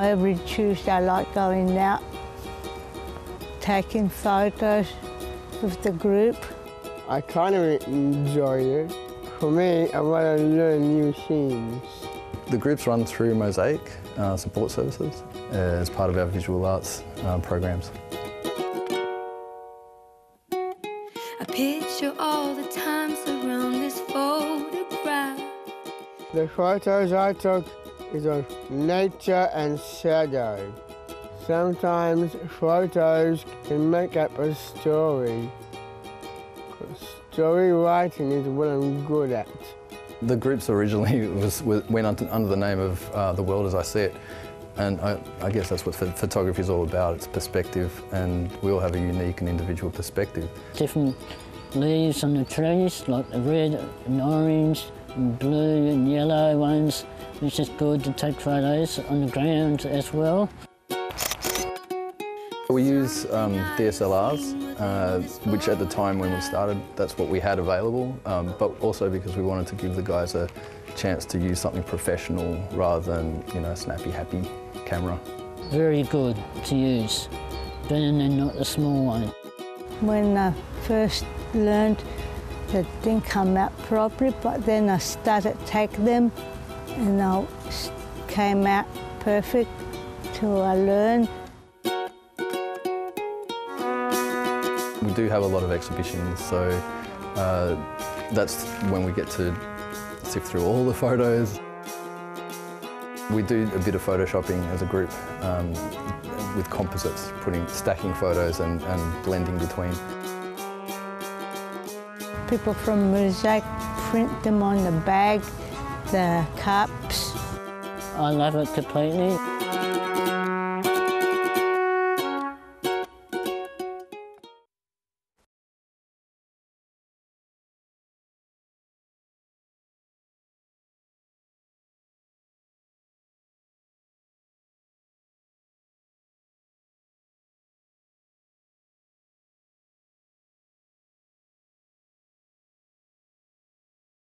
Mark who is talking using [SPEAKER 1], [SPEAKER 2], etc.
[SPEAKER 1] Every Tuesday I like going out, taking photos with the group.
[SPEAKER 2] I kind of enjoy it. For me, I want to learn new things.
[SPEAKER 3] The groups run through Mosaic uh, Support Services as part of our visual arts uh, programs.
[SPEAKER 4] I picture all the times around this photograph.
[SPEAKER 2] The photos I took is of nature and shadow. Sometimes photos can make up a story. Story writing is what I'm good at.
[SPEAKER 3] The groups originally was, went under the name of uh, The World As I See It, and I, I guess that's what photography is all about, it's perspective, and we all have a unique and individual perspective.
[SPEAKER 5] Different leaves on the trees, like the red and orange, and blue and yellow ones, which is good to take photos on the ground as well.
[SPEAKER 3] We use um, DSLRs, uh, which at the time when we started, that's what we had available, um, but also because we wanted to give the guys a chance to use something professional rather than, you know, a snappy, happy camera.
[SPEAKER 5] Very good to use, better than not the small one.
[SPEAKER 1] When I first learned, it didn't come out properly, but then I started take them and I came out perfect till I learned.
[SPEAKER 3] We do have a lot of exhibitions, so uh, that's when we get to sift through all the photos. We do a bit of photoshopping as a group um, with composites, putting stacking photos and, and blending between.
[SPEAKER 1] People from Mosaic print them on the bag, the cups.
[SPEAKER 5] I love it completely.